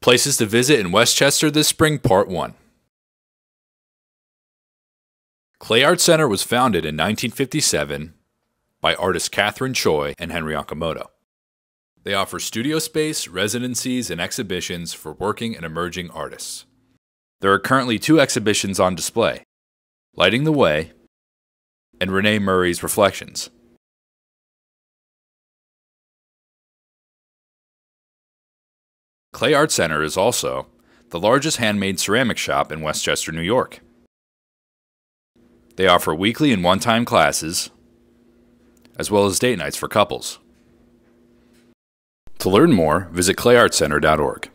Places to visit in Westchester this spring, Part 1. Clay Art Center was founded in 1957 by artists Katherine Choy and Henry Okamoto. They offer studio space, residencies, and exhibitions for working and emerging artists. There are currently two exhibitions on display Lighting the Way and Renee Murray's Reflections. Clay Art Center is also the largest handmade ceramic shop in Westchester, New York. They offer weekly and one time classes, as well as date nights for couples. To learn more, visit clayartcenter.org.